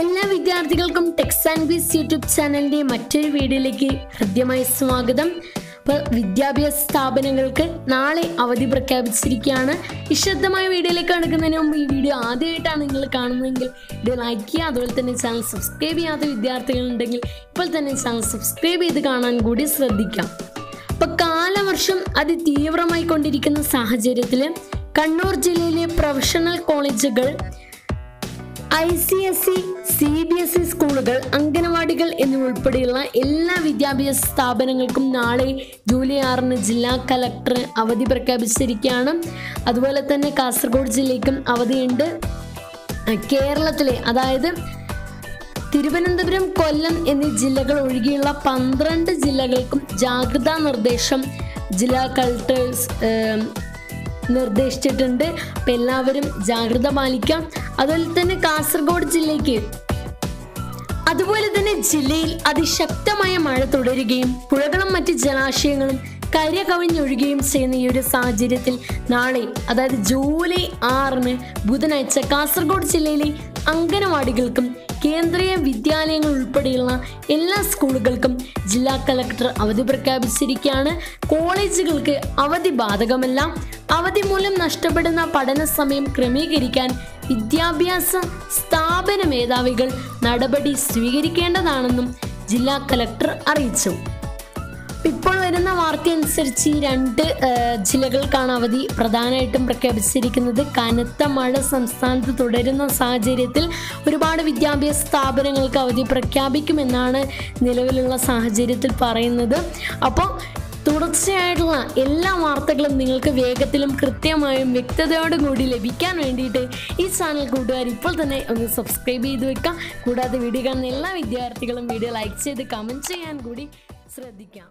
എല്ലാ വിദ്യാർത്ഥികൾക്കും Tex and quiz YouTube ചാനലിന്റെ മറ്റൊരു വീഡിയോയിലേക്ക് ഹൃദ്യമായി സ്വാഗതം. അപ്പോൾ വിദ്യാഭ്യാസ സ്ഥാപനങ്ങൾക്ക് നാളെ അവധി പ്രഖ്യാപിച്ചിരിക്കുകയാണ്. വിശദമായ വീഡിയോയിലേക്ക് കടക്കുന്നതിന് മുമ്പ് ഈ വീഡിയോ ആദ്യമായിട്ടാണ് നിങ്ങൾ കാണുന്നതെങ്കിൽ ഇത് ലൈക്ക് ചെയ്യുക. അതുപോലെ തന്നെ ചാനൽ സബ്സ്ക്രൈബ് ചെയ്യാത്ത വിദ്യാർത്ഥികളുണ്ടെങ്കിൽ ഇപ്പോൾ തന്നെ ചാനൽ സബ്സ്ക്രൈബ് ചെയ്ത് കാണാൻ കൂടി ശ്രദ്ധിക്കാം. അപ്പോൾ കാലവർഷം അതിതീവ്രമായി കൊണ്ടിരിക്കുന്ന സാഹചര്യത്തിൽ കണ്ണൂർ ജില്ലയിലെ പ്രൊഫഷണൽ കോളേജുകൾ I C S C C B S E സ്കൂളുകൾ അംഗനവാടികൾ എന്നിവയുൾപ്പെടെയുള്ള എല്ലാ വിദ്യാഭ്യാസ സ്ഥാപനങ്ങൾക്കും നാളെ ജൂലൈ ആറിന് ജില്ലാ കലക്ടർ അവധി പ്രഖ്യാപിച്ചിരിക്കുകയാണ്. അതുപോലെ തന്നെ കാസർഗോഡ് ജില്ലയ്ക്കും അവധിയുണ്ട്. കേരളത്തിലെ അതായത് തിരുവനന്തപുരം കൊല്ലം എന്നീ ജില്ലകൾ ഒഴികെയുള്ള പന്ത്രണ്ട് ജില്ലകൾക്കും ജാഗ്രതാ നിർദ്ദേശം ജില്ലാ കളക്ടേഴ്സ് നിർദ്ദേശിച്ചിട്ടുണ്ട്. അപ്പം എല്ലാവരും ജാഗ്രത പാലിക്കാം. അതുപോലെ തന്നെ കാസർഗോഡ് ജില്ലയ്ക്ക് അതുപോലെ തന്നെ ജില്ലയിൽ അതിശക്തമായ മഴ തുടരുകയും പുഴകളും മറ്റ് ജലാശയങ്ങളും കര കവിഞ്ഞൊഴുകുകയും ചെയ്യുന്ന ഈ ഒരു സാഹചര്യത്തിൽ നാളെ അതായത് ജൂലൈ ആറിന് ബുധനാഴ്ച കാസർഗോഡ് ജില്ലയിലെ അംഗനവാടികൾക്കും കേന്ദ്രീയ വിദ്യാലയങ്ങൾ ഉൾപ്പെടെയുള്ള എല്ലാ സ്കൂളുകൾക്കും ജില്ലാ കളക്ടർ അവധി പ്രഖ്യാപിച്ചിരിക്കുകയാണ്. കോളേജുകൾക്ക് അവധി ബാധകമല്ല. അവധി മൂലം നഷ്ടപ്പെടുന്ന പഠന സമയം ക്രമീകരിക്കാൻ വിദ്യാഭ്യാസ സ്ഥാപന മേധാവികൾ നടപടി സ്വീകരിക്കേണ്ടതാണെന്നും ജില്ലാ കലക്ടർ അറിയിച്ചു. ഇപ്പോൾ വരുന്ന വാർത്ത അനുസരിച്ച് രണ്ട് ജില്ലകൾക്കാണ് അവധി പ്രധാനമായിട്ടും പ്രഖ്യാപിച്ചിരിക്കുന്നത്. കനത്ത മഴ സംസ്ഥാനത്ത് തുടരുന്ന സാഹചര്യത്തിൽ ഒരുപാട് വിദ്യാഭ്യാസ സ്ഥാപനങ്ങൾക്ക് അവധി പ്രഖ്യാപിക്കുമെന്നാണ് നിലവിലുള്ള സാഹചര്യത്തിൽ പറയുന്നത്. അപ്പോൾ തുടർച്ചയായിട്ടുള്ള എല്ലാ വാർത്തകളും നിങ്ങൾക്ക് വേഗത്തിലും കൃത്യമായും വ്യക്തതയോടും കൂടി ലഭിക്കാൻ വേണ്ടിയിട്ട് ഈ ചാനൽ കൂട്ടുകാർ ഇപ്പോൾ തന്നെ ഒന്ന് സബ്സ്ക്രൈബ് ചെയ്ത് വെക്കാം കൂടാതെ വീഡിയോ കാണുന്ന എല്ലാ വിദ്യാർത്ഥികളും വീഡിയോ ലൈക്ക് ചെയ്ത് കമന്റ് ചെയ്യാൻ കൂടി ശ്രദ്ധിക്കാം.